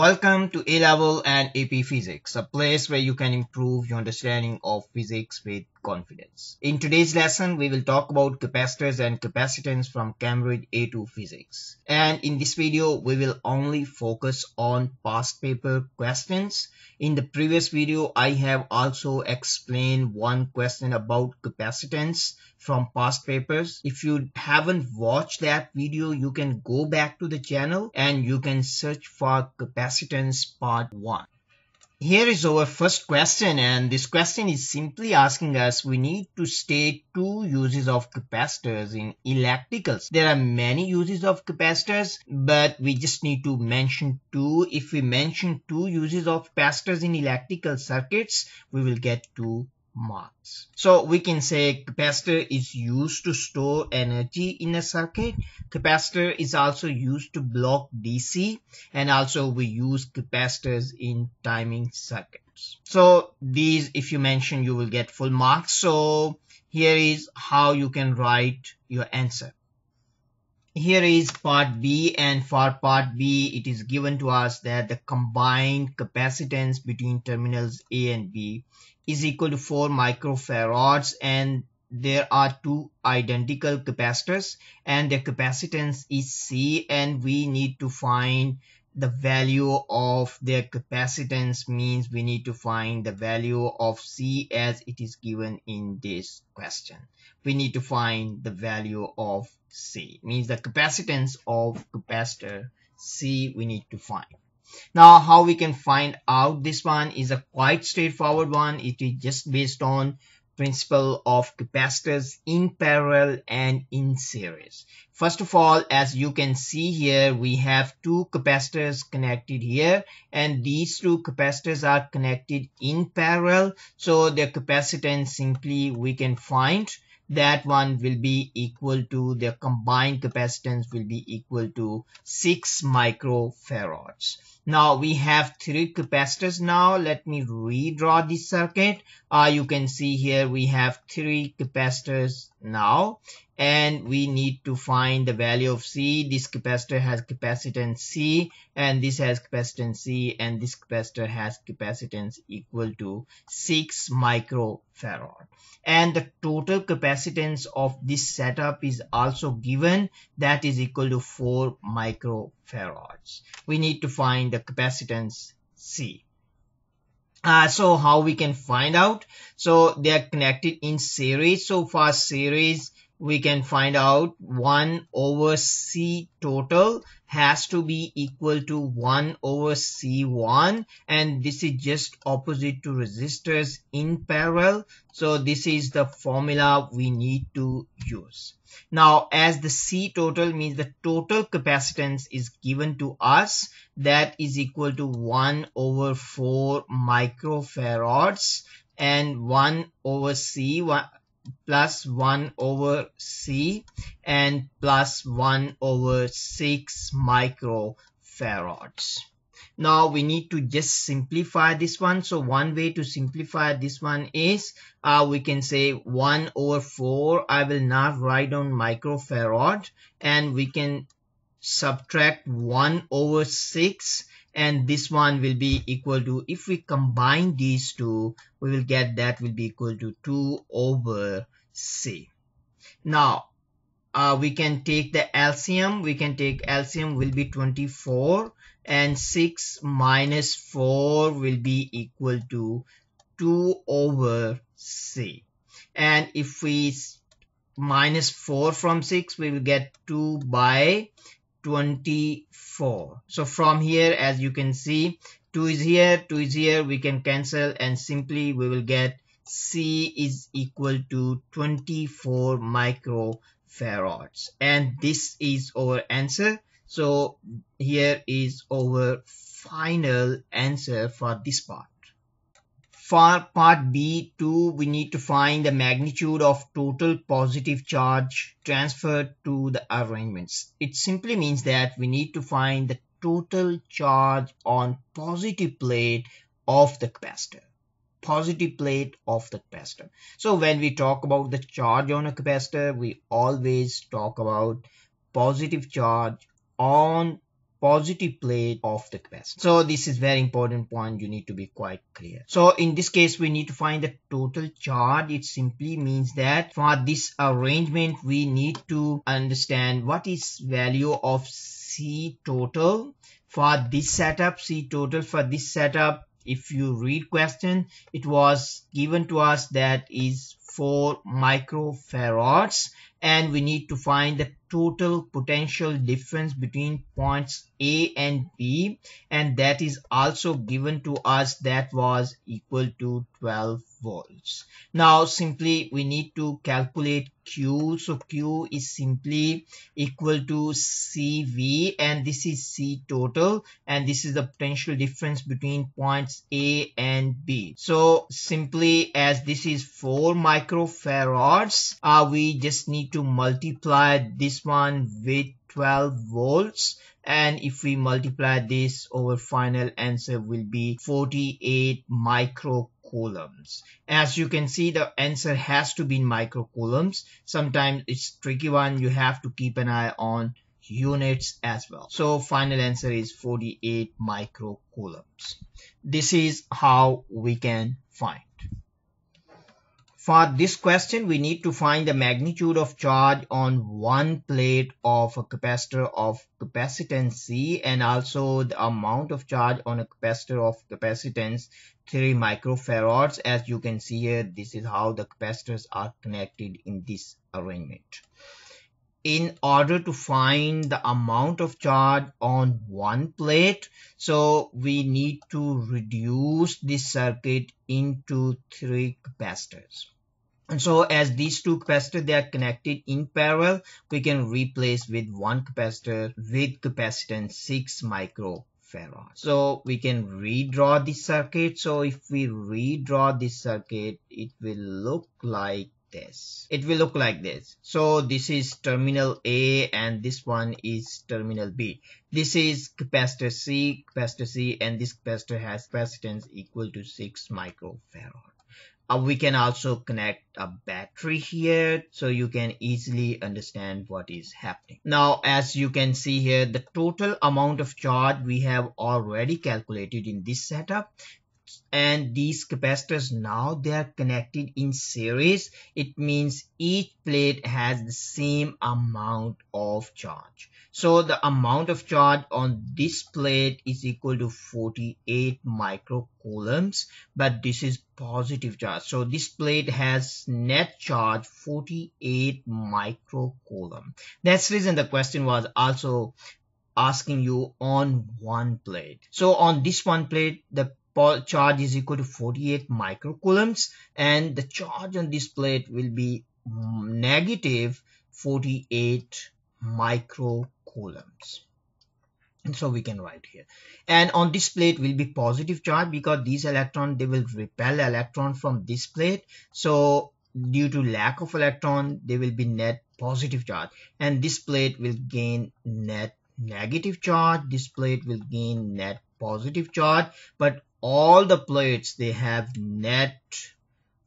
Welcome to A-Level and AP Physics, a place where you can improve your understanding of physics with confidence. In today's lesson, we will talk about capacitors and capacitance from Cambridge A2 Physics. And in this video, we will only focus on past paper questions. In the previous video, I have also explained one question about capacitance from past papers. If you haven't watched that video, you can go back to the channel and you can search for capacitance part 1. Here is our first question and this question is simply asking us we need to state two uses of capacitors in electricals. There are many uses of capacitors but we just need to mention two. If we mention two uses of capacitors in electrical circuits we will get two marks. So we can say capacitor is used to store energy in a circuit. Capacitor is also used to block DC and also we use capacitors in timing circuits. So these if you mention you will get full marks. So here is how you can write your answer. Here is part B and for part B it is given to us that the combined capacitance between terminals A and B is equal to 4 microfarads and there are two identical capacitors and their capacitance is C and we need to find the value of their capacitance means we need to find the value of C as it is given in this question. We need to find the value of C means the capacitance of capacitor C we need to find. Now how we can find out this one is a quite straightforward one. It is just based on principle of capacitors in parallel and in series. First of all, as you can see here, we have two capacitors connected here and these two capacitors are connected in parallel. So their capacitance simply we can find that one will be equal to the combined capacitance will be equal to 6 microfarads. Now we have three capacitors now. Let me redraw this circuit. Uh, you can see here we have three capacitors now and we need to find the value of C. This capacitor has capacitance C and this has capacitance C and this capacitor has capacitance equal to 6 microfarad. And the total capacitance of this setup is also given that is equal to 4 microfarads. We need to find the capacitance C. Uh, so how we can find out? So they are connected in series. So for series, we can find out 1 over C total has to be equal to 1 over C1 and this is just opposite to resistors in parallel. So this is the formula we need to use. Now as the C total means the total capacitance is given to us that is equal to 1 over 4 microfarads and 1 over C plus 1 over C and plus 1 over 6 microfarads. Now we need to just simplify this one. So one way to simplify this one is uh, we can say 1 over 4. I will not write down microfarad and we can subtract 1 over 6 and this one will be equal to if we combine these two we will get that will be equal to 2 over c. Now uh, we can take the LCM we can take LCM will be 24 and 6 minus 4 will be equal to 2 over c. And if we minus 4 from 6 we will get 2 by 24 so from here as you can see 2 is here 2 is here we can cancel and simply we will get c is equal to 24 microfarads. And this is our answer. So here is our final answer for this part for part B2, we need to find the magnitude of total positive charge transferred to the arrangements. It simply means that we need to find the total charge on positive plate of the capacitor. Positive plate of the capacitor. So when we talk about the charge on a capacitor, we always talk about positive charge on positive plate of the capacitor. So this is very important point you need to be quite clear. So in this case we need to find the total charge. It simply means that for this arrangement we need to understand what is value of C total for this setup. C total for this setup if you read question it was given to us that is 4 microfarads and we need to find the total potential difference between points A and B and that is also given to us that was equal to 12 volts. Now simply we need to calculate Q. So Q is simply equal to CV and this is C total and this is the potential difference between points A and B. So simply as this is 4 microfarads uh, we just need to multiply this one with 12 volts. And if we multiply this our final answer will be 48 microcoulombs as you can see the answer has to be in microcoulombs sometimes it's tricky one. You have to keep an eye on units as well. So final answer is 48 microcoulombs this is how we can find for this question, we need to find the magnitude of charge on one plate of a capacitor of capacitance C and also the amount of charge on a capacitor of capacitance 3 microfarads. As you can see here, this is how the capacitors are connected in this arrangement. In order to find the amount of charge on one plate, so we need to reduce this circuit into three capacitors. And so as these two capacitors, they are connected in parallel, we can replace with one capacitor with capacitance 6 microfarad. So we can redraw this circuit. So if we redraw this circuit, it will look like this. It will look like this. So this is terminal A and this one is terminal B. This is capacitor C, capacitor C and this capacitor has capacitance equal to 6 microfarad uh, we can also connect a battery here so you can easily understand what is happening now as you can see here the total amount of charge we have already calculated in this setup and these capacitors now they are connected in series. It means each plate has the same amount of charge. So the amount of charge on this plate is equal to 48 microcoulombs but this is positive charge. So this plate has net charge 48 microcoulomb that's the reason the question was also asking you on one plate. So on this one plate the charge is equal to 48 microcoulombs and the charge on this plate will be mm, negative 48 microcoulombs. And so we can write here. And on this plate will be positive charge because these electron they will repel electron from this plate. So due to lack of electron they will be net positive charge. And this plate will gain net negative charge. This plate will gain net positive charge. But all the plates they have net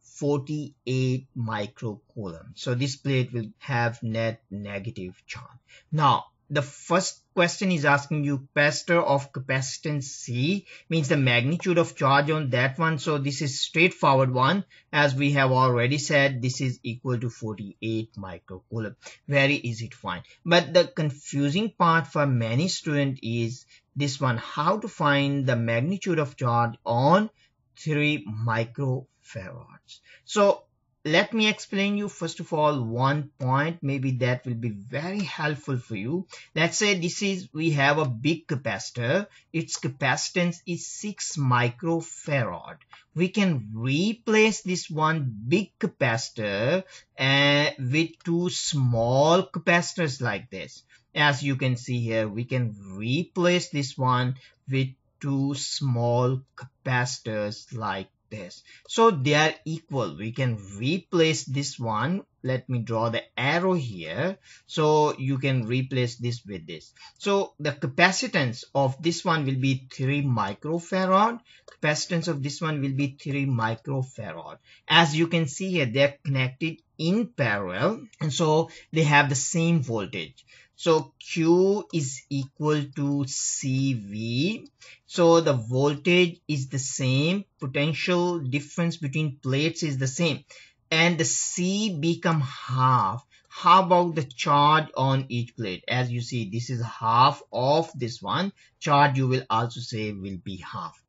48 microcoulomb so this plate will have net negative charge now the first question is asking you capacitor of capacitance C means the magnitude of charge on that one. So this is straightforward one. As we have already said, this is equal to 48 microcoulomb. Very easy to find. But the confusing part for many students is this one, how to find the magnitude of charge on 3 microfarads. So let me explain you first of all one point. Maybe that will be very helpful for you. Let's say this is we have a big capacitor. Its capacitance is 6 microfarad. We can replace this one big capacitor uh, with two small capacitors like this as you can see here we can replace this one with two small capacitors like this. So they are equal. We can replace this one. Let me draw the arrow here. So you can replace this with this. So the capacitance of this one will be 3 microfarad. Capacitance of this one will be 3 microfarad. As you can see here they're connected in parallel. And so they have the same voltage So Q is equal to CV. So the voltage is the same. Potential difference between plates is the same. And the C become half. How about the charge on each plate? As you see, this is half of this one. Charge you will also say will be half.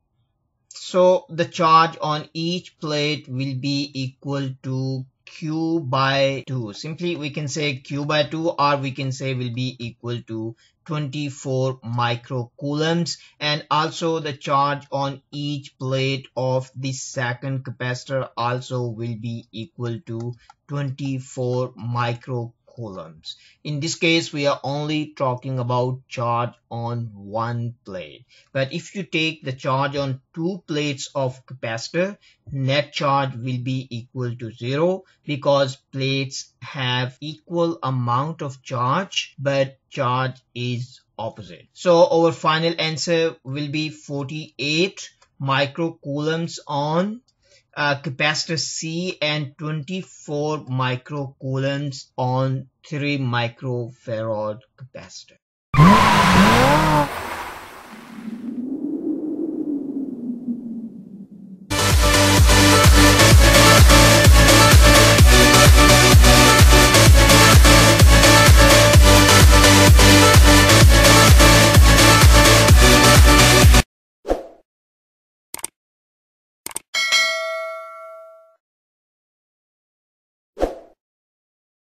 So the charge on each plate will be equal to q by 2 simply we can say q by 2 or we can say will be equal to 24 microcoulombs and also the charge on each plate of the second capacitor also will be equal to 24 micro coulombs. In this case, we are only talking about charge on one plate. But if you take the charge on two plates of capacitor, net charge will be equal to zero because plates have equal amount of charge, but charge is opposite. So our final answer will be 48 microcoulombs on uh, capacitor C and 24 microcoulombs on 3 microfarad capacitor.